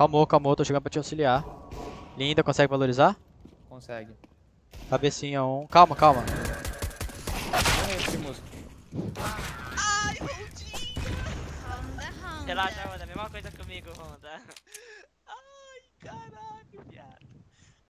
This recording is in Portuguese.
Calmou, calmou, tô chegando pra te auxiliar. Linda, consegue valorizar? Consegue. Cabecinha um. Calma, calma. Ai, é esse músico. Relaxa, Honda, é a mesma coisa comigo, Honda.